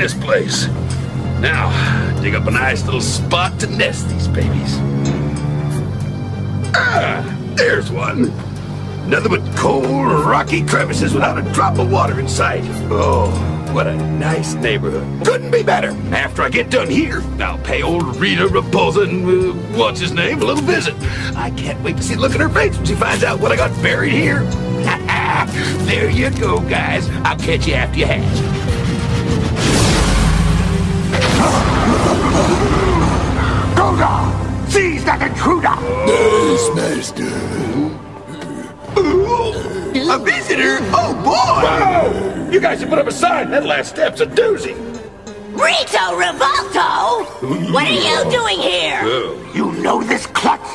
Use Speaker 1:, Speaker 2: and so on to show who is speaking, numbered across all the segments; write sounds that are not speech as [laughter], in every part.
Speaker 1: this place. Now, dig up a nice little spot to nest these babies. Ah, there's one. Nothing but cold, rocky crevices without a drop of water in sight. Oh, what a nice neighborhood. Couldn't be better. After I get done here, I'll pay old Rita Repulsa and, uh, what's his name, a little visit. I can't wait to see the look in her face when she finds out what I got buried here. [laughs] there you go, guys. I'll catch you after you hatch.
Speaker 2: Goldar! Seize that intruder!
Speaker 3: Yes, master.
Speaker 1: A visitor? Oh, boy! You guys should put up a sign. That last step's a doozy.
Speaker 4: Rito Revolto! What are you doing here?
Speaker 1: Oh.
Speaker 2: You know this klutz?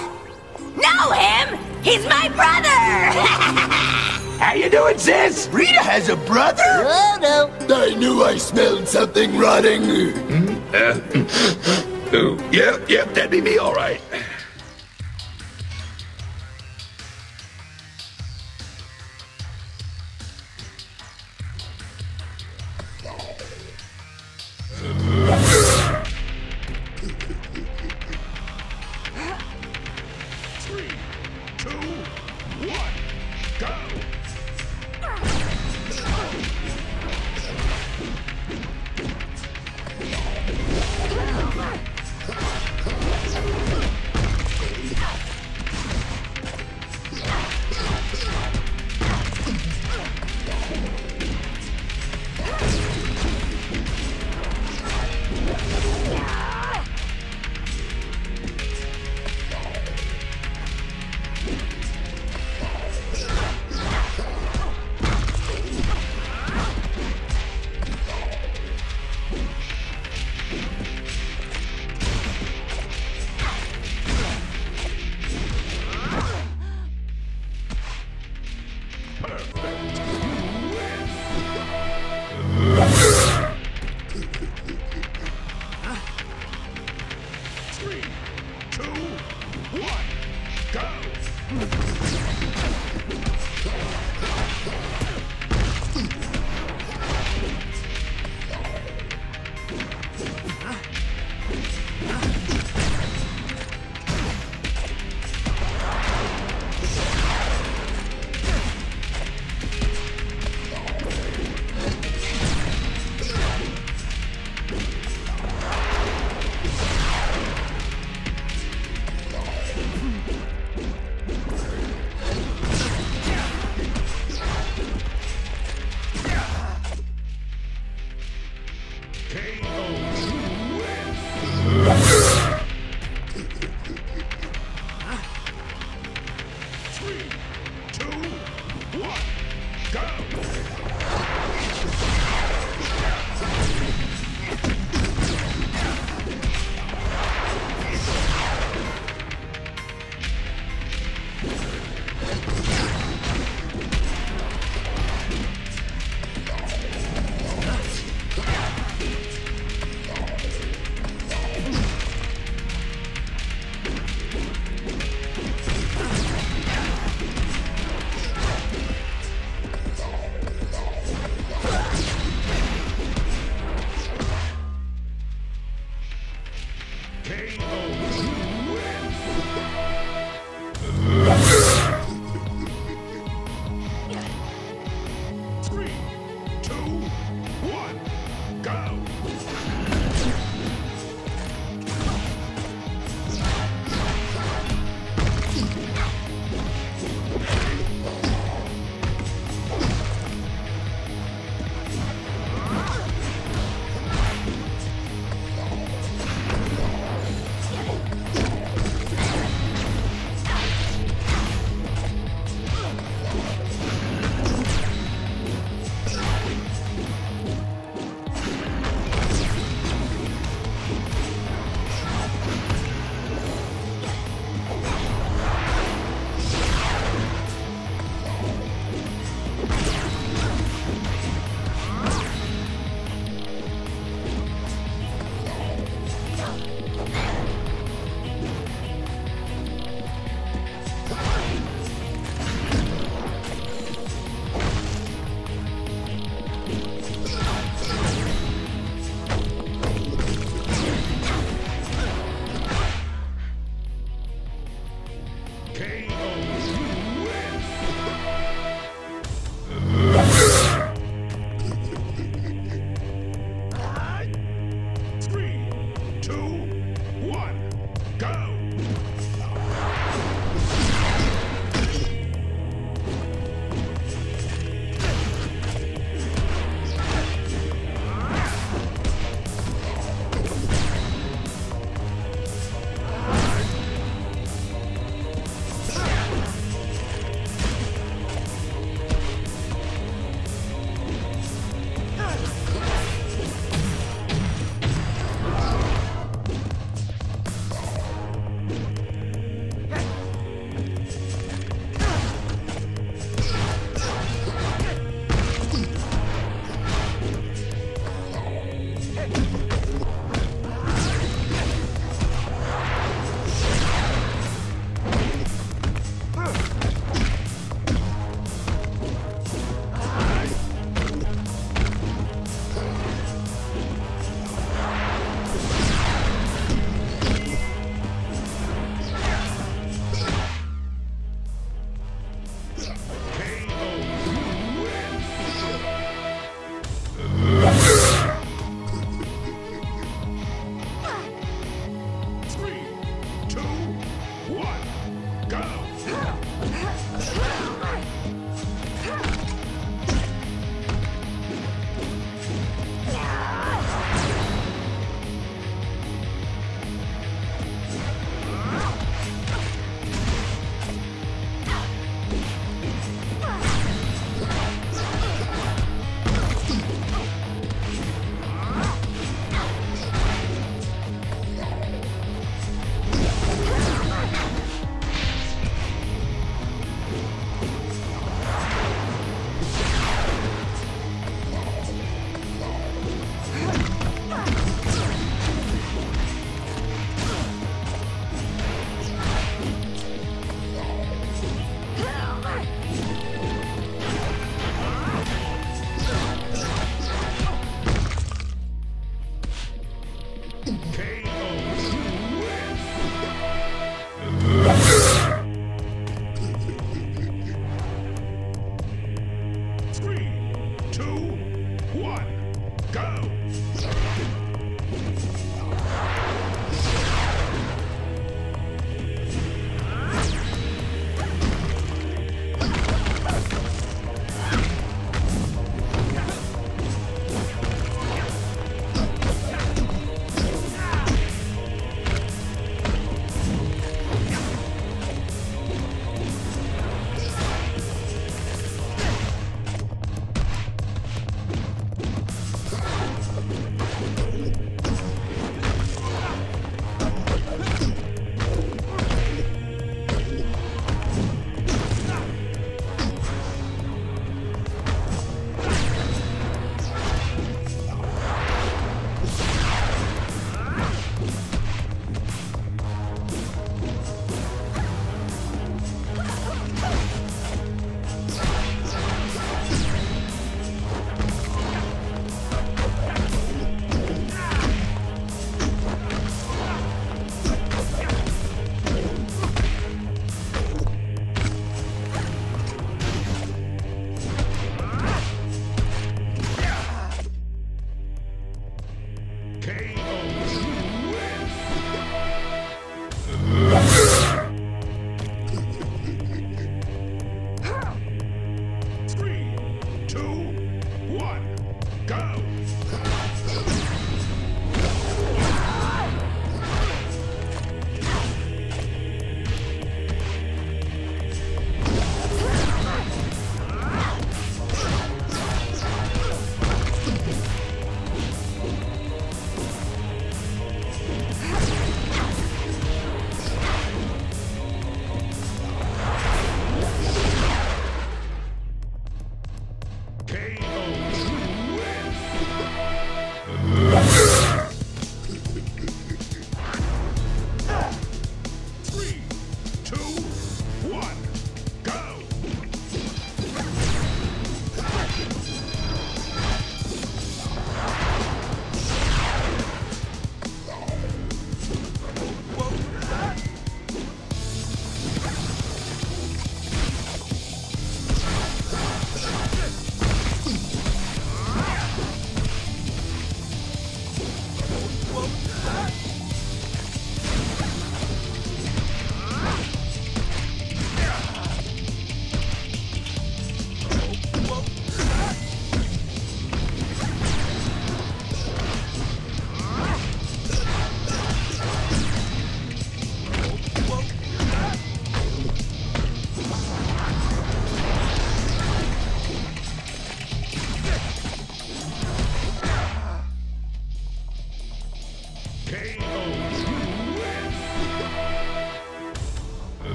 Speaker 4: Know him? He's my brother! [laughs]
Speaker 1: How you doing, sis?
Speaker 3: Rita has a brother?
Speaker 4: oh no.
Speaker 3: I knew I smelled something rotting.
Speaker 1: Uh, [laughs] oh, yep, yep, that'd be me, all right.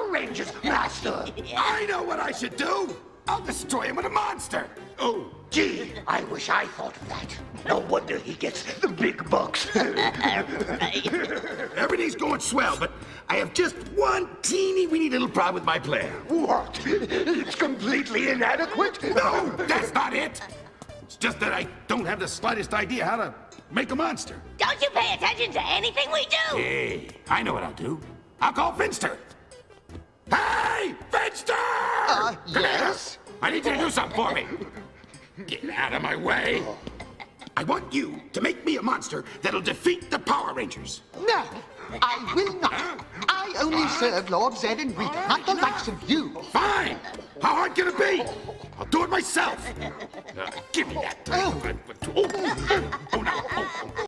Speaker 2: Power Rangers, Master? [laughs]
Speaker 1: I know what I should do! I'll destroy him with a monster! Oh,
Speaker 2: Gee, I wish I thought of that. No wonder he gets the big bucks. [laughs]
Speaker 1: everything's going swell, but I have just one teeny weeny little problem with my plan.
Speaker 2: what? It's completely inadequate?
Speaker 1: No, that's not it! It's just that I don't have the slightest idea how to make a monster.
Speaker 4: Don't you pay attention to anything we do?
Speaker 1: Hey, I know what I'll do. I'll call Finster. Hey, Finster!
Speaker 5: Uh, yes?
Speaker 1: here. I need you to do something for me. Get out of my way. I want you to make me a monster that'll defeat the Power Rangers.
Speaker 5: No, I will not. I only serve Lord Zed and Rita, not the likes of you.
Speaker 1: Fine. How hard can it be? I'll do it myself. Uh, give me that.
Speaker 5: Oh.
Speaker 1: Oh, oh, oh, oh, no. Oh, oh.